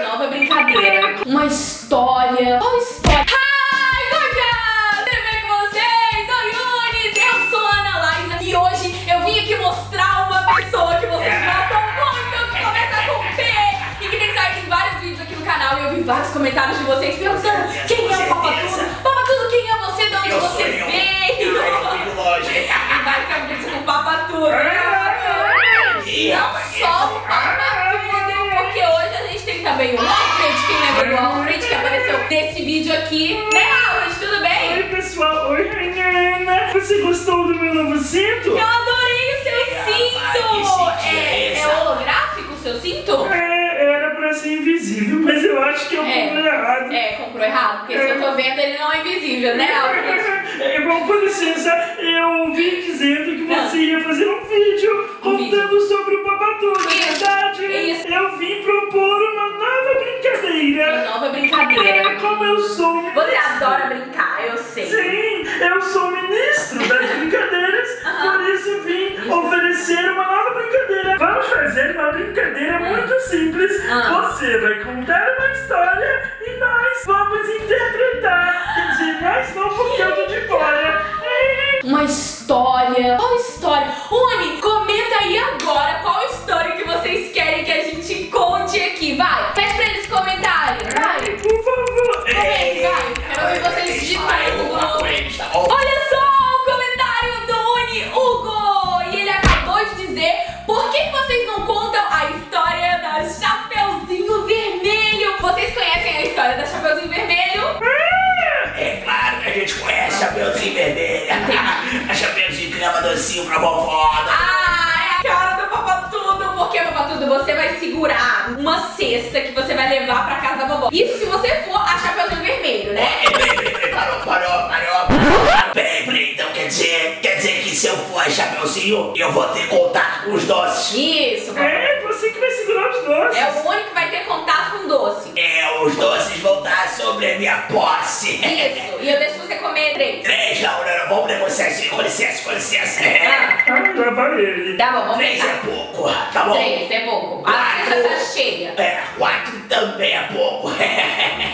Nova brincadeira. Uma história. Qual história? Hi, gordas! Tudo bem com vocês? Oi, Yunis! Eu sou a Ana Laísa e hoje eu vim aqui mostrar uma pessoa que vocês gostam muito, que começa com P e que tem saído em vários vídeos aqui no canal e eu vi vários comentários de vocês perguntando quem é o Papa Tudo? Papa Tudo, quem é você? De onde Eu você veio? E vai ficar com o Papa Tudo. Não só o Papa Tudo, porque hoje a gente tem também o Alfred, quem lembra do Alfred, que apareceu nesse vídeo aqui. Né, Alfred? Tudo bem? Oi pessoal, oi Renana! Você gostou do meu novo cinto? Eu adorei o seu É, rapaz, cinto! É, é é holográfico o seu cinto? É, era pra ser invisível, mas eu acho que eu É. comprei errado. É, comprou errado, porque se eu tô vendo ele não é invisível, né, Alfred? É, bom, com licença, eu vim dizendo que você ia fazer um vídeo Um contando sobre o Papatudo, é isso. Eu vim propor uma nova brincadeira. Uma nova brincadeira. Como eu sou um Você ministro. adora brincar, eu sei. Sim, eu sou o ministro das brincadeiras, por isso vim oferecer uma nova brincadeira. Vamos fazer uma brincadeira muito simples. Ah. Você vai contar uma história e nós vamos interpretar. Quer dizer, nós não porque eu tô de fora. Uma história. Qual história? Uni, comenta aí agora qual história que uma cesta que você vai levar pra casa da vovó. Isso se você for a Chapeuzinho Vermelho, né? É, Peraí, peraí, peraí, parou, parou, parou. Peraí, peraí, então quer dizer, quer dizer que se eu for a Chapeuzinho, eu vou ter contato com os doces. Isso, Papatudo. É você que vai segurar os doces. É o único sobre a minha posse. Isso. E eu deixo você comer três. Três, não, vamos negociar assim, com licença, com licença. Ah, lá vai ele. tá bom, vamos Três é pensar. pouco, tá bom? Três é pouco. A Quatro. cesta tá cheia. É, quatro também é pouco.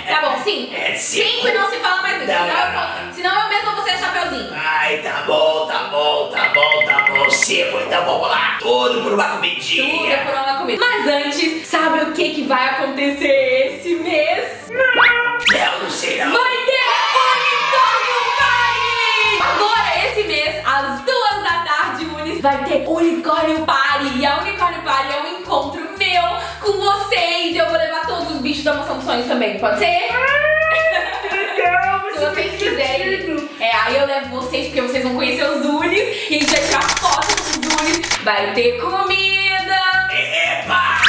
Tá bom, cinco. É cinco. Cinco e não se fala mais isso. Não, Senão, eu, não, não. senão eu mesmo vou ser a Chapeuzinho. Ai, tá bom, tá bom, tá bom, tá bom. Cinco, então vamos lá. Tudo por uma Tudo é comidinha. por uma comida. Mas antes, sabe o que, que vai acontecer esse vai ter Unicórnio Party. E a Unicórnio Party é um encontro meu com vocês. E eu vou levar todos os bichos da Mansão dos Sonhos também, pode ser? Que legal, vai Se vocês quiserem. divertido. É, aí eu levo vocês porque vocês vão conhecer os Unis. E a gente vai tirar foto com os Unis. Vai ter comida. Epa,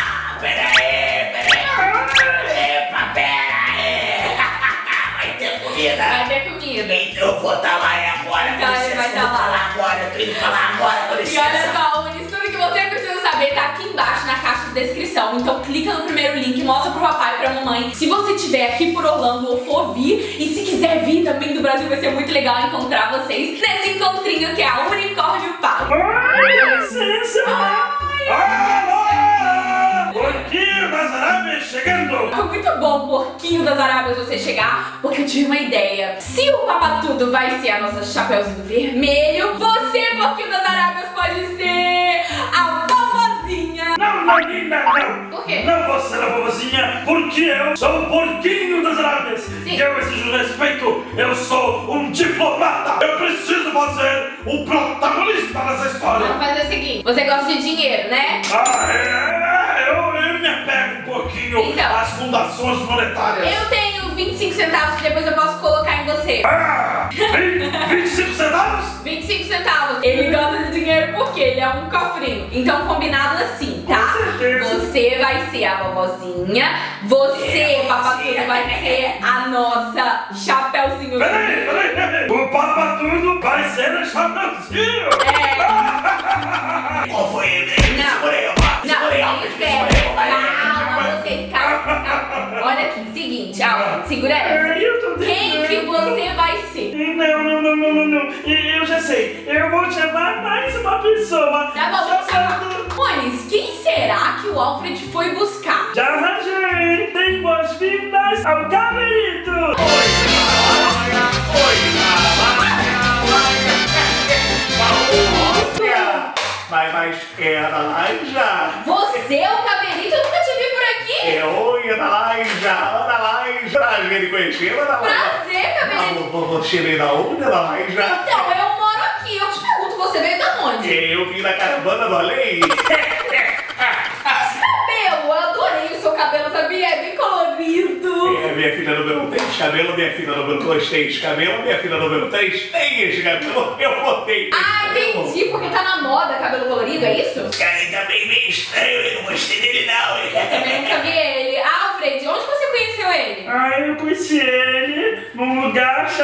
pera aí, pera aí. Epa, pera aí. Vai ter comida. Vai ter comida. Então eu vou estar lá agora, Então, licença. vai eu tá lá. tá lá agora, eu indo pra lá agora, olha só, Unis, tudo que você precisa saber tá aqui embaixo na caixa de descrição. Então clica no primeiro link, mostra pro papai e pra mamãe. Se você estiver aqui por Orlando ou for vir, e se quiser vir também do Brasil, vai ser muito legal encontrar vocês nesse encontrinho que é a Unicórnio Party. Ai, Foi muito bom, porquinho das Arábias, você chegar, porque eu tive uma ideia. Se o Papatudo vai ser a nossa Chapeuzinho Vermelho, você, porquinho das Arábias, pode ser a vovozinha. Não, não, Nina, não. Por quê? Não vou ser a vovozinha, porque eu sou o porquinho das Arábias. Sim. E eu exijo respeito. Eu sou um diplomata. Eu preciso fazer o protagonista dessa história. Vamos fazer o seguinte: você gosta de dinheiro, né? Ah, é, me apego um pouquinho Então. às fundações monetárias. Eu tenho 25 centavos que depois eu posso colocar em você. Ah, 20, 25 centavos? 25 centavos. Ele gosta de dinheiro porque ele é um cofrinho. Então, combinado assim, tá? Com certeza. Você vai ser a vovozinha. Você, papatudo, vai ser a nossa chapeuzinho. Peraí, peraí, peraí. O Papa Tudo vai ser o Chapeuzinho. Segura essa. Quem que você vai ser? Não, não, não, não, não, não. Eu já sei. Eu vou chamar mais uma pessoa. Tá bom, vou Chamando- Monis, quem será que o Alfred foi buscar? Já arranjei. Tem boas-vindas ao Cabrito! Mas, mas, é a Laija. Você é o Cabelito? Eu nunca te vi por aqui. É, oi, Ana Laija. Ana Laija. Prazer em conhecer, Ana Laija. Prazer, Cabelito. Ah, Você veio da onde, Ana Laija? Então, eu moro aqui. Eu te pergunto, você veio da onde? Eu vim da caravana do além. Cabelo, eu adorei o seu cabelo, sabia? É bem colorido. É, minha filha número 3, cabelo, minha filha número 2, tem esse cabelo, minha filha número 3, tem esse cabelo, eu botei. Ah, entendi, porque tá na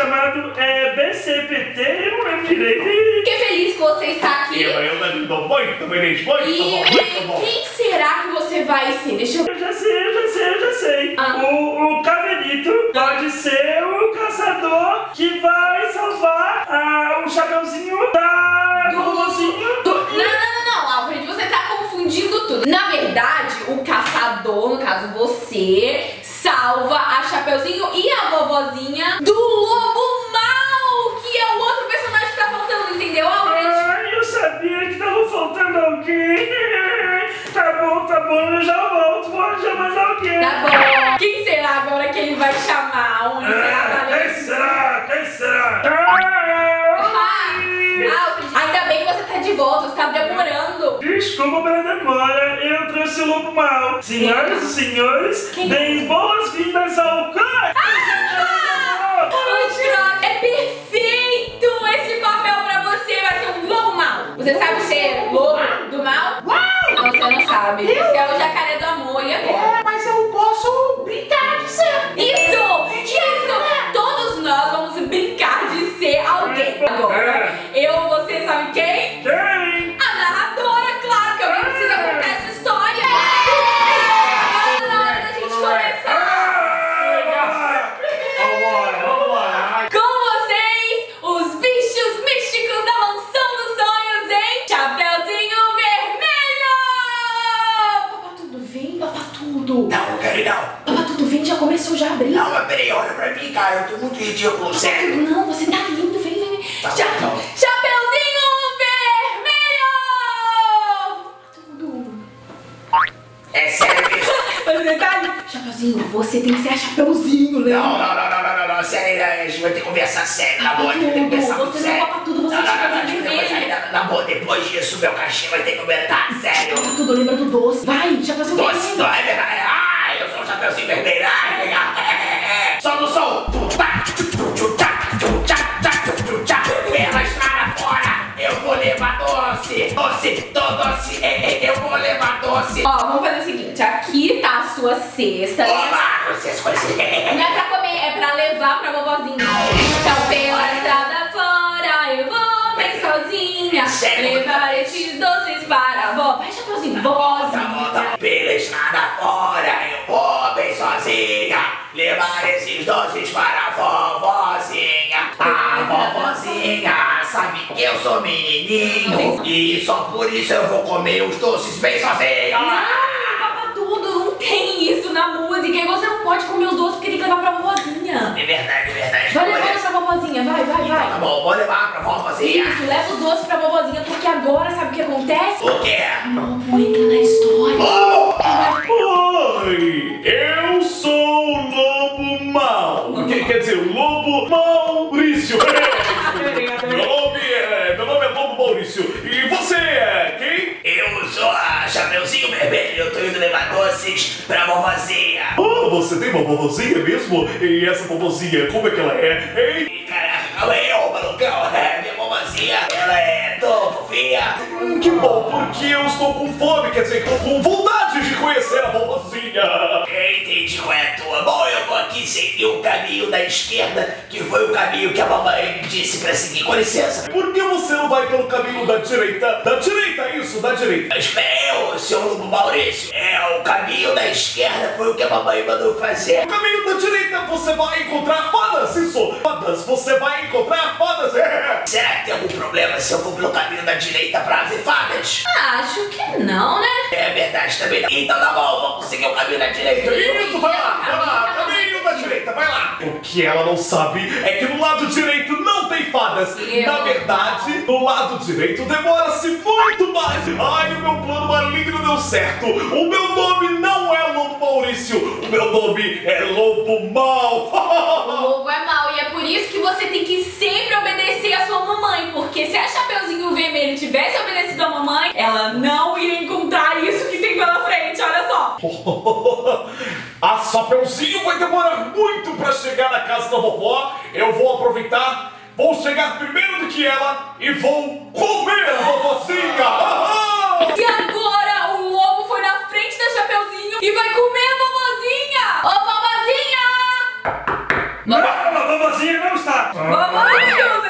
chamado é, BCPT, eu não lembro direito. Fiquei feliz que você está aqui. Eu, eu também dou muito, Benes, muito E muito bom. quem será que você vai ser? Deixa eu Eu já sei, eu já sei, eu já sei. Ah. O, o Caverito pode ser o caçador que vai salvar ah, o chapeuzinho da Do- vovozinho. do- Não, não, não, não, Alfred, você tá confundindo tudo. Na verdade, o caçador, no caso você, salva a Chapeuzinho e a vovozinha do lobo bom, eu já volto, vou mais alguém. Tá bom. Quem será agora que ele vai chamar? Onde será? Ah, Valeu. quem será? Quem será? Ah, Ah, Alfred, ainda bem que você tá de volta, você tá demorando. Desculpa pela demora, eu trouxe o lobo mal. Senhoras e senhores, Quem? deem boas-vindas ao Cai! Ai, droga, é perfeito esse papel pra você, vai ser um lobo mal. Você sabe ser lobo do mal? Não, você não sabe. Você é o jacaré do amor, e agora? É, mas eu posso brincar de ser. Isso! É sério isso? Você tá lindo. Chapeuzinho, você tem que ser a Chapeuzinho, lembra? Não, não, não, não, não, não, não, sério, a gente vai ter que conversar sério, na boa, a gente vai ter que pensar muito Você não sério. topa tudo, você não, não, não, não, conversar, na, na boa, depois disso, meu cachê vai ter que aumentar, sério. Tudo lembra do doce. Vai, Chapeuzinho Doce, não é verdade? Ai, eu sou o Chapeuzinho Vermelho, ai, legal. Solta o som. Levar doce, doce, do doce, eh, eh, eu vou levar doce. Ó, vamos fazer o seguinte, aqui tá a sua cesta. Olá, vocês conhecem. Não é pra comer, é pra levar pra vovozinha. Então pela estrada fora, eu vou bem sozinha. Levar esses doces para a vó. Vai, Chapeuzinho, vovozinha. Pela estrada fora, eu vou bem sozinha. Levar esses doces para a vovozinha. A vovozinha sabe que eu sou menininho. E só por isso eu vou comer os doces bem sozinho. Não, papa tudo, não tem isso na música. E você não pode comer os doces porque tem que levar pra vovozinha. É verdade, é verdade. Vai levar pra vovozinha, vai, vai, Tá vai. bom, vou levar pra vovozinha. Isso, leva os doces pra vovozinha, porque agora sabe o que acontece? O quê? Vamos entrar na história. Oh! Doces pra vovozinha. Ah, você tem uma vovozinha mesmo? E essa vovozinha, como é que ela é, hein? Caraca, calma aí, ô malucão. É, minha vovozinha, ela é Hum, que bom, porque eu estou com fome, quer dizer, com- vontade de conhecer a vovozinha. Eu entendi qual é a tua. Bom, eu vou aqui seguir o caminho da esquerda, que foi o caminho que a mamãe me disse pra seguir. Com licença. Por que você não vai pelo caminho da direita? Da direita, isso, da direita. Espera seu Lobo Maurício. É, o caminho da esquerda foi o que a mamãe mandou fazer. No caminho da direita você vai encontrar fadas, isso! Fadas, você vai encontrar fadas! É. Será que tem algum problema se eu for pelo caminho da direita pra ver fadas? Ah, acho que não, né? É verdade também. não. Então tá bom, vamos seguir o caminho da direita. Isso, vai lá, vai lá, O que ela não sabe é que no lado direito não tem fadas. Eu- Na verdade, no lado direito demora-se muito mais. Ai, o meu plano maligno deu certo. O meu nome não é Lobo Maurício. O meu nome é Lobo O Mal. lobo é mau e é por isso que você tem que sempre obedecer a sua mamãe. Porque se a Chapeuzinho Vermelho tivesse obedecido a mamãe, ela A Sapeuzinho vai demorar muito pra chegar na casa da vovó. Eu vou aproveitar, vou chegar primeiro do que ela e vou comer a vovozinha. E agora o lobo foi na frente da Chapeuzinho e vai comer a vovozinha. Ô, vovozinha! Não, a vovozinha não está. Vovozinha,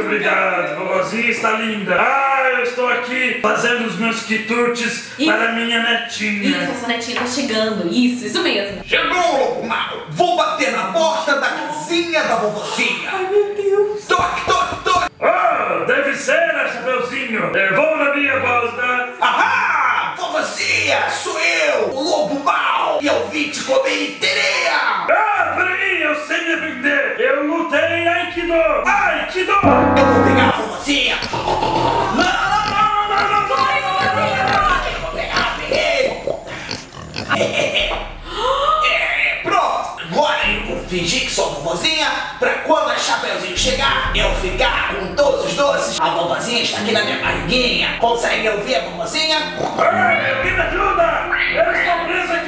muito obrigado, vovozinha está linda. Ah, eu estou aqui fazendo os meus quitutes Isso. para minha Isso, netinha. a sua netinha tá chegando. Isso, isso mesmo. Chegou, lobo mau. Vou bater na porta da casinha da vovozinha. Ai, meu Deus. Toque, toque, toque. Ah, deve ser, né, Chapeuzinho? Eu vou na minha volta. Ahá! Vovozinha, sou eu, o lobo mau. E eu vim te comer inteirinha. Aikido! Eu vou pegar a vovozinha. Não, não, não, não, não, não. Vovozinha, corre. Eu vou pegar, peguei. É, pronto. Agora eu vou fingir que sou a vovozinha pra quando a Chapeuzinho chegar, eu ficar com todos os doces. A vovozinha está aqui na minha barriguinha. Consegue ouvir a vovozinha? Ai, alguém me ajuda! Eu estou preso aqui!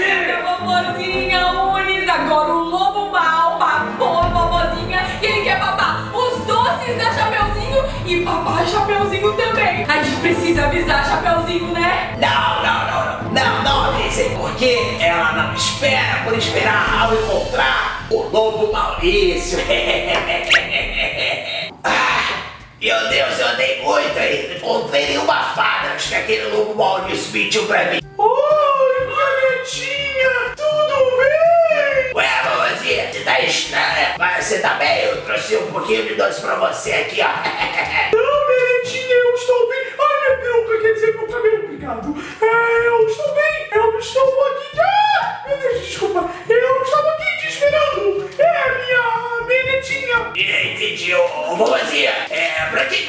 A gente precisa avisar Chapeuzinho, né? Não, não, não, não. Não, não avisei. Porque ela não espera por esperar ao encontrar o lobo Maurício. ah, meu Deus, eu andei muito aí. Não encontrei nenhuma fada antes que aquele lobo Maurício mentiu pra mim. Oi, minha netinha, tudo bem? Ué, vovozinha, você tá estranha. Mas você tá bem? Eu trouxe um pouquinho de doce pra você aqui, ó.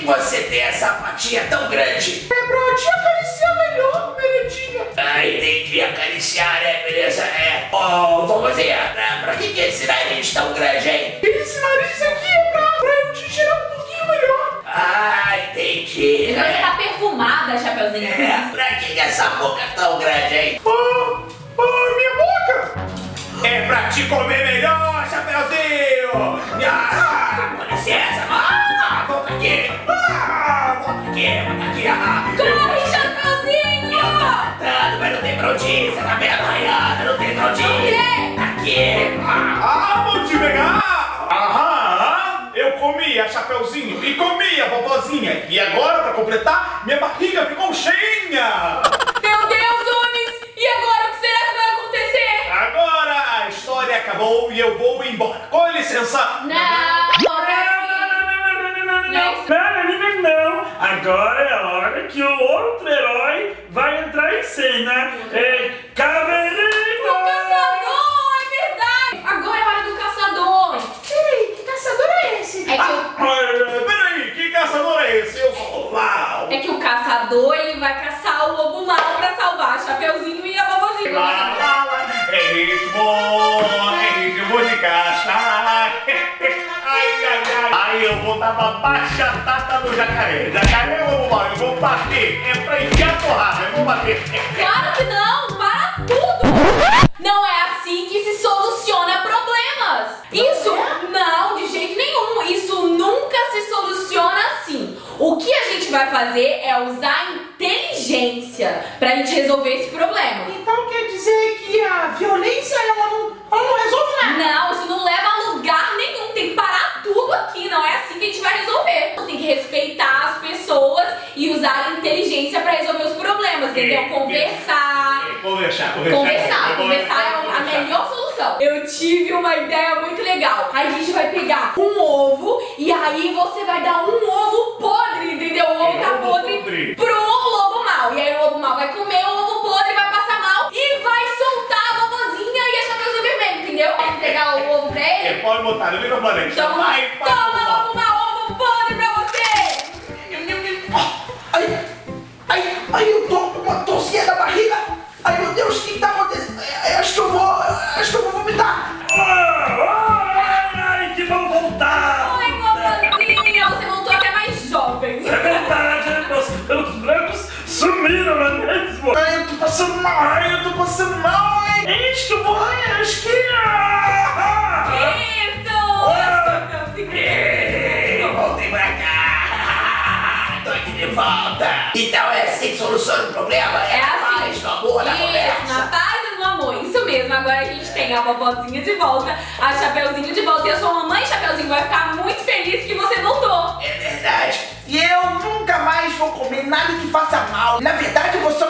que, você tem essa patinha tão grande? É pra te acariciar melhor, minha netinha. Ah, entendi, acariciar, né? Beleza, é. Ô, vovozinha, pra, pra que, que esse nariz tão grande, hein? chapeuzinho e comia vovozinha. E agora, para completar, minha barriga ficou cheinha. Meu Deus, Dunes! E agora, o que será que vai acontecer? Agora a história acabou e eu vou embora. Com licença. Não, não, não, não, não, não, não, não. Para, não, não. Agora é a hora que o outro herói vai entrar em cena. É, é? É que, o, Ah, Peraí, que caçador é esse? Eu sou o Lau! é que o caçador ele vai caçar o lobo mau pra salvar Chapeuzinho e a vovozinha. Lá, lá, lá. É ritmo, é ritmo de caixa. Ai, ai, ai. Aí eu vou dar uma bachatata no jacaré. Jacaré eu vou, eu vou bater. É pra enfiar porrada, eu vou bater. Claro que não! Fazer é usar inteligência pra gente resolver esse problema. Então quer dizer que a violência ela não, ela não resolve nada. Não, isso não leva a lugar nenhum. Tem que parar tudo aqui. Não é assim que a gente vai resolver. Tem que respeitar as pessoas e usar a inteligência pra resolver os problemas, entendeu? Conversar. Conversar, conversar. Conversar, conversar é a melhor solução. Eu tive uma ideia muito legal. A gente vai pegar um ovo e aí você vai dar um ovo É, no microfone. Então, vai, vai, toma uma ovo podre pra você! Ai, ai, ai, eu tô com uma torcinha na barriga. Ai, meu Deus, o que tá acontecendo? Ai, Acho que eu vou, acho que eu vou vomitar. Ah, Ai, que bom voltar! Oi, vovozinha! Você voltou até mais jovem. É verdade, meus pelos brancos sumiram, não é mesmo? Ai, eu tô passando mal, ai, eu tô passando mal, ai. Eis que eu vou, ai, acho que... Ah! Ah! Volta. Então é assim que soluciona o problema? É assim. Mais no amor, na Isso, na conversa. paz e no amor. Isso mesmo. Agora a gente tem a vovozinha de volta, a Chapeuzinho de volta. E a sua mamãe, Chapeuzinho, vai ficar muito feliz que você voltou. É verdade. E eu nunca mais vou comer nada que faça mal. Na verdade, eu vou só